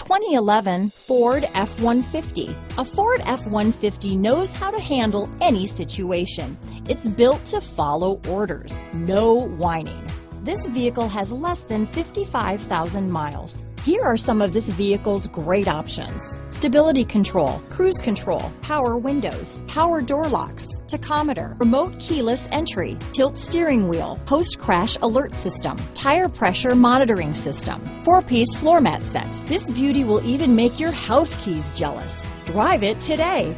2011 Ford F-150. A Ford F-150 knows how to handle any situation. It's built to follow orders, no whining. This vehicle has less than 55,000 miles. Here are some of this vehicle's great options. Stability control, cruise control, power windows, power door locks, tachometer, remote keyless entry, tilt steering wheel, post crash alert system, tire pressure monitoring system, four piece floor mat set. This beauty will even make your house keys jealous. Drive it today.